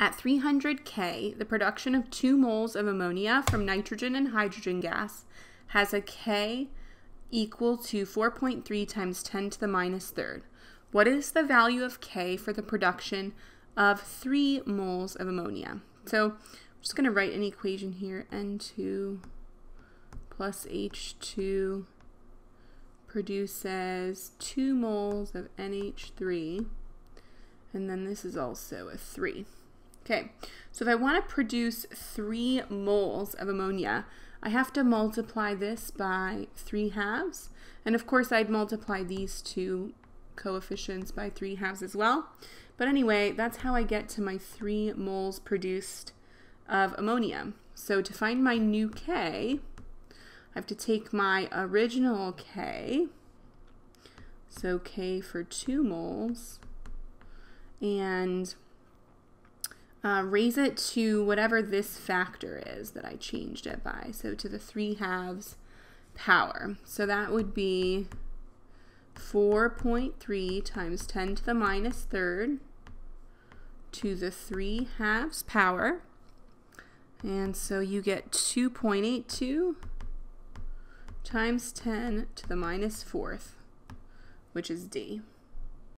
At 300 K, the production of 2 moles of ammonia from nitrogen and hydrogen gas has a K equal to 4.3 times 10 to the minus third. What is the value of K for the production of 3 moles of ammonia? So I'm just going to write an equation here, N2 plus H2 produces 2 moles of NH3, and then this is also a 3. Okay, so if I want to produce 3 moles of ammonia, I have to multiply this by 3 halves, and of course I'd multiply these two coefficients by 3 halves as well. But anyway, that's how I get to my 3 moles produced of ammonia. So to find my new K, I have to take my original K, so K for 2 moles, and uh, raise it to whatever this factor is that I changed it by, so to the 3 halves power. So that would be 4.3 times 10 to the minus third to the 3 halves power. And so you get 2.82 times 10 to the minus fourth, which is D.